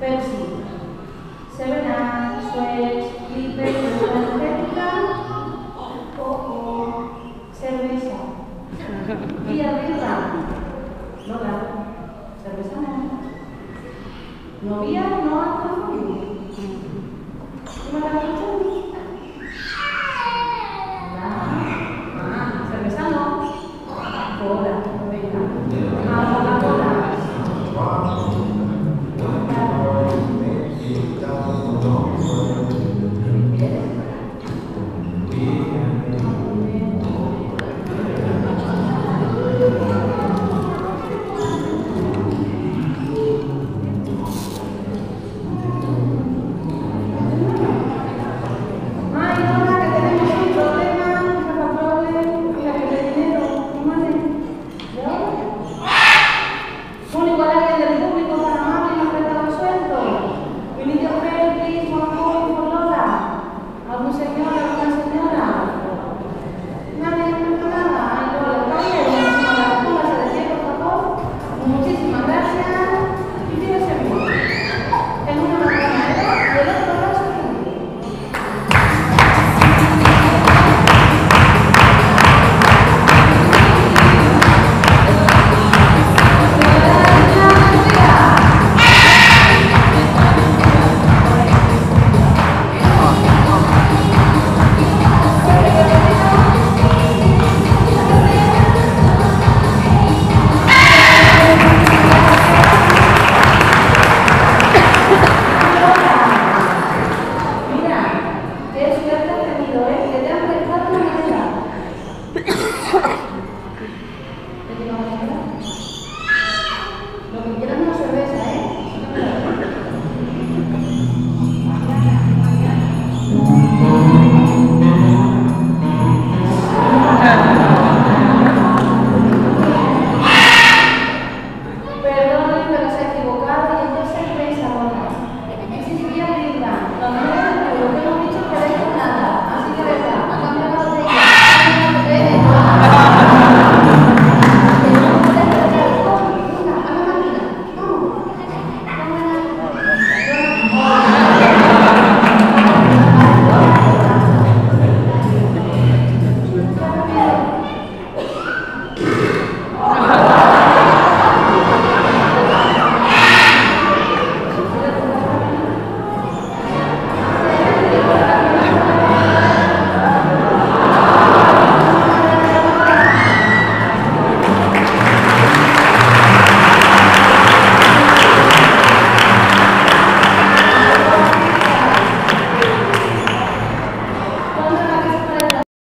Pepsi, Seven Up, Suez, Clipper, Energética, Coco, cerveza. Y arriba, loca, cerveza no. Novia no ha. Muchísimas gracias. Y